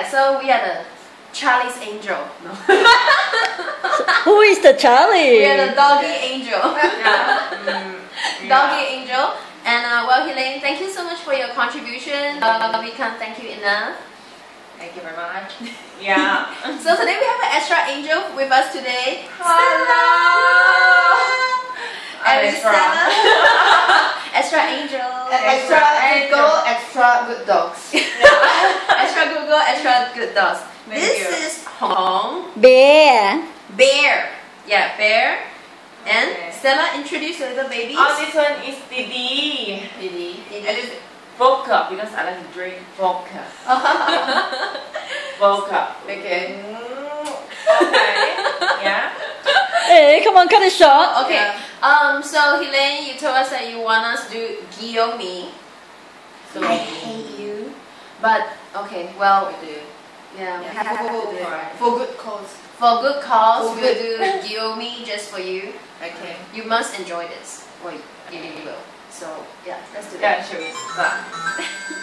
Yeah, so we are the Charlie's Angel. No. Who is the Charlie? we are the doggy Okay. angel. Yeah. Mm, doggy yeah. angel. And uh, well, Helaine, thank you so much for your contribution. Uh, we can't thank you enough. Thank you very much. Yeah. So today we have an extra angel with us today. Hello. And Extra. Stella. extra angel. Extra angel. good extra good dogs. Extra good girl, extra good dogs. Thank this you. is Hong Bear. Bear. Yeah, Bear. And Okay. Stella, introduce your little babies. Oh, this one is Didi. Didi. And it's vodka because I like to drink vodka. Vodka. Okay. Mm, okay. Yeah. Hey, come on, cut it short. Okay. Yeah. Um. So Helaine, you told us that you want us to do Gwiyomi. So I hate you. But okay. Well. We do. Yeah. Yeah, have for, it. for good cause. For good cause, For we'll good. do Gwiyomi just for you. Okay. You must enjoy this. Or you really will. So yeah, let's do Yeah, that. should we start?